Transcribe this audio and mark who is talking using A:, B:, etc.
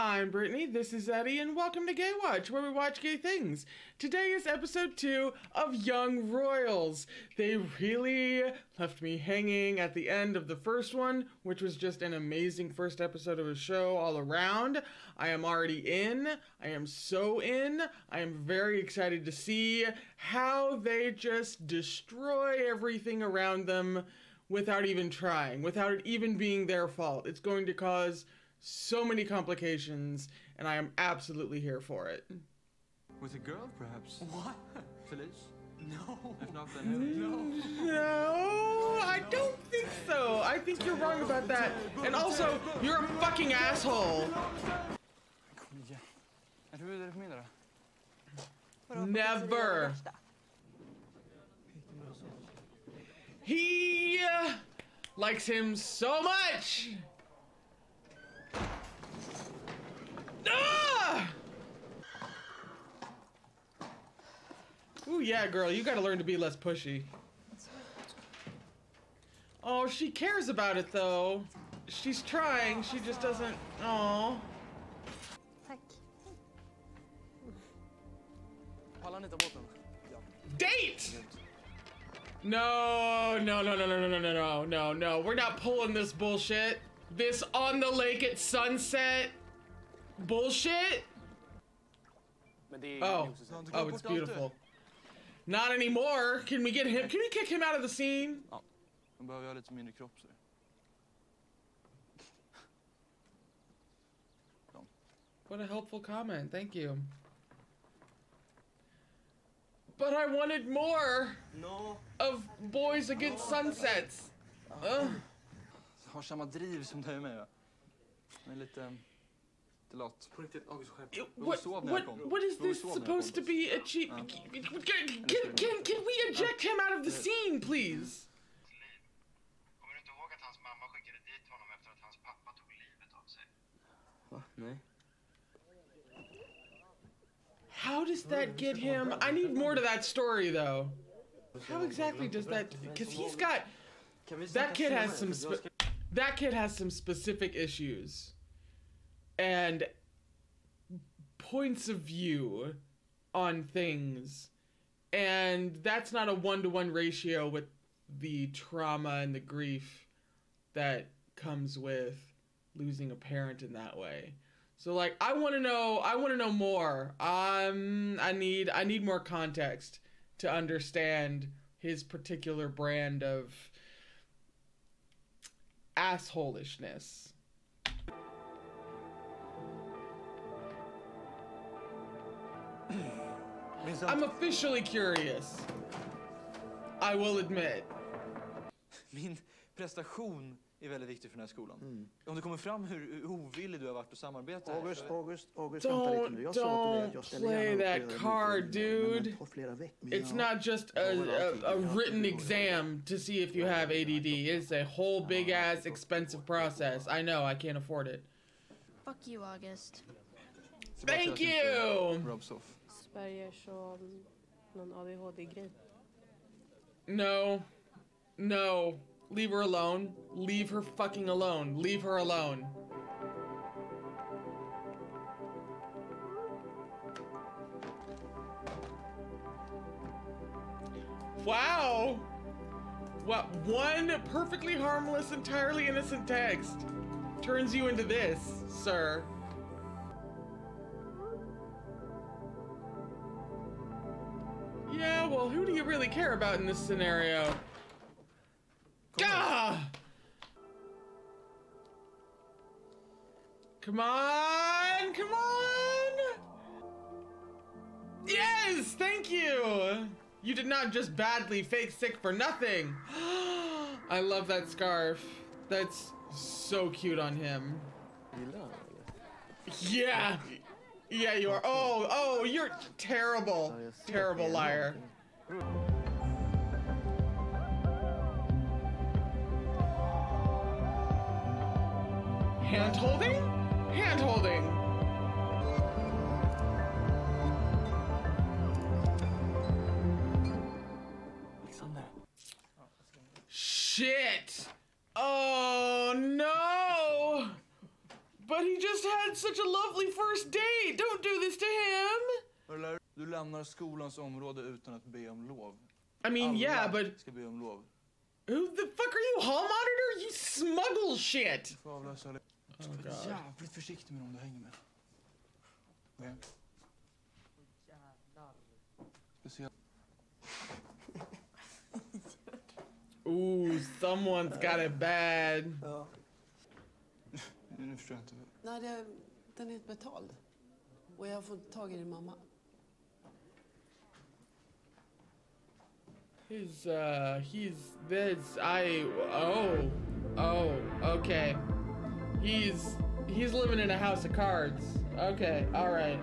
A: I'm Brittany, this is Eddie, and welcome to Gay Watch, where we watch gay things. Today is episode two of Young Royals. They really left me hanging at the end of the first one, which was just an amazing first episode of a show all around. I am already in. I am so in. I am very excited to see how they just destroy everything around them without even trying, without it even being their fault. It's going to cause so many complications, and I am absolutely here for it.
B: With a girl, perhaps?
C: What?
B: Felice?
C: No.
B: If not, then Helen.
C: No.
A: No, I don't think so. I think you're wrong about that. And also, you're a fucking asshole.
B: Kom igen. Är du vidare på min då?
D: Vadå, vad
A: Never.
D: betyder det värsta?
A: He uh, likes him so much. Ooh, yeah, girl, you gotta learn to be less pushy. Oh, she cares about it though. She's trying, she just doesn't. Oh.
D: Tack.
B: Pallar ni ta båten?
A: Date! No, no, no, no, no, no, no, no, no, no, no. We're not pulling this bullshit. This on the lake at sunset bullshit.
B: Men det är
A: Oh, oh, it's beautiful. Not anymore. Can we get him? Can we kick him out of the scene?
B: Man behöver ha lite mindre kropp så.
A: What a helpful comment. Thank you. But I wanted more
C: No.
A: of Boys Against Sunsets. Ugh.
B: Har samma driv som du med? Men lite... Um, Lite lat.
C: På riktigt, August skärp
A: What,
B: sov
A: what, what is this
B: sov när jag
A: supposed to
B: kom.
A: be achieved?
B: Ja.
A: Can, can, can, can we eject him out of the scene, please?
E: Kommer du inte ihåg att hans mamma skickade dit honom efter att hans pappa tog livet av sig?
C: Va? Nej.
A: How does that get him? I need more to that story, though. How exactly does that? Because he's got that kid has some spe- that kid has some specific issues and points of view on things. And that's not a one-to-one ratio with the trauma and the grief that comes with losing a parent in that way. So like i want to know i want to know more. Um i need i need more context to understand his particular brand of assholishness. I'm officially curious. I will admit.
B: Min prestation är väldigt viktig för den här skolan.
C: Mm.
B: Om det kommer fram hur, hur ovillig du har varit att samarbeta här,
F: August,
B: så-
F: August, August, vänta lite nu.
A: Don't,
F: Jag sa till dig att jag ställer
A: play
F: gärna
A: that
F: upp
A: card,
F: en utredning, men
A: dude.
F: flera veckor.
A: It's not just a, a, a written exam to see if you have ADD. It's a whole big ass expensive process. I know, I can't afford it.
G: Fuck you, August.
B: så
A: Thank
B: att jag inte
A: you!
B: Rubs off.
H: Någon ADHD-grej.
A: No. No. Leave her alone. Leave her fucking alone. Leave her alone. Wow. What one perfectly harmless, entirely innocent text turns you into this, sir. Yeah, well, who do you really care about in this scenario? Gah! Come on, come on! Yes, thank you! You did not just badly fake sick for nothing. I love that scarf. That's so cute on him.
C: Gillar han eller?
A: Yeah. Yeah, you are. Oh, oh, you're terrible. Terrible liar. Hand holding? Hand holding. Shit. Oh no. But he just just had such a lovely first date. Don't do this to him.
B: Du lämnar skolans område utan att be om lov.
A: I mean,
B: Alla
A: yeah, but
B: ska be om lov.
A: who the fuck are you, hall monitor? You smuggle shit.
B: Du får avlösa det. Du ska
A: Oh,
B: vara
A: God.
B: jävligt försiktig med dem du hänger med. Okej? Speciellt.
A: Ooh, someone's got it bad.
C: Ja.
B: Nu, nu förstår jag inte.
I: Nej, det, den är inte betald. Och jag har fått tag i din mamma.
A: He's uh he's this I oh oh okay. He's he's living in a house of cards. Okay, all right.